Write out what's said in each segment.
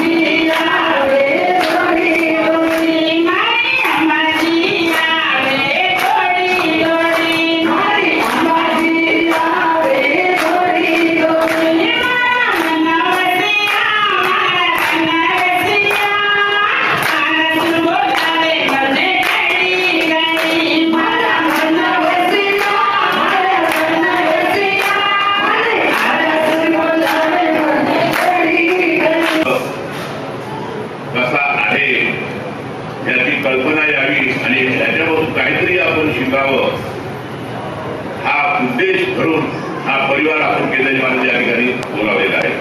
Happy आपण शिकावं हा उद्देश धरून हा परिवार आपण महाराज या ठिकाणी बोलावलेला आहे.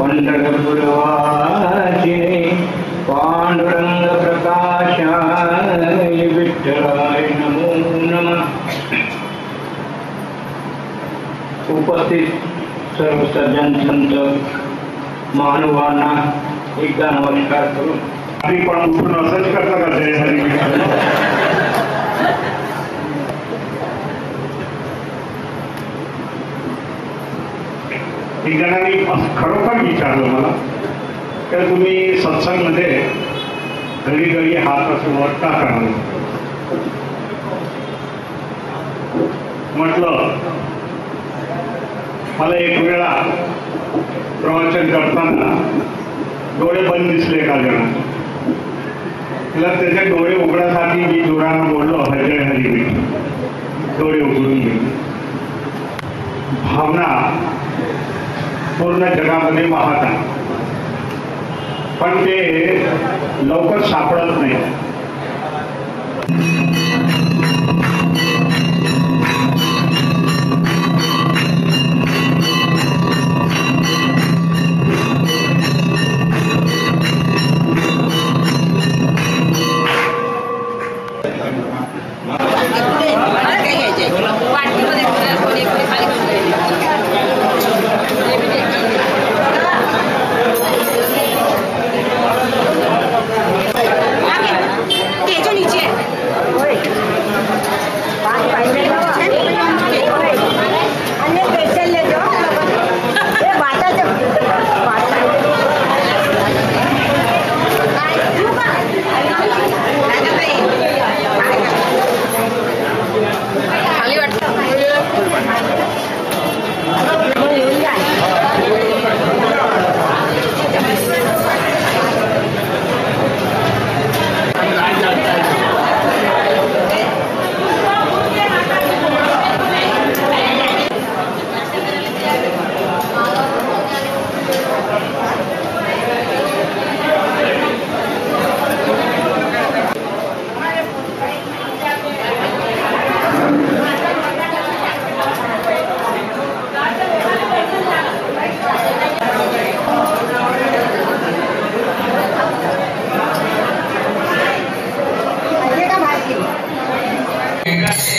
पंढरपुरवाचे पांडुरंग प्रकाशाय विठ्ठलाय नमो नमः. उपस्थित सर्व सज्जन संत महानुभावांना एकदा नमस्कार करून. आम्ही पण उठून असंच करता का जय हरी जणांनी खरोखर विचारलं मला. तर तुम्ही सत्संगमध्ये घडी घडी हात असं वर का करणार? म्हटलं मला एक वेळा प्रवचन करताना डोळे बंद दिसले एका जणांना तिला त्याचे डोळे उघडण्यासाठी मी जोरानं बोललो हजय हरी विठ्ठल डोळे उघडून गेले भावना पूर्ण जगामध्ये वाहत आहे. पण ते लवकर सापडत नाही.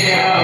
Yeah.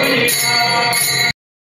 Música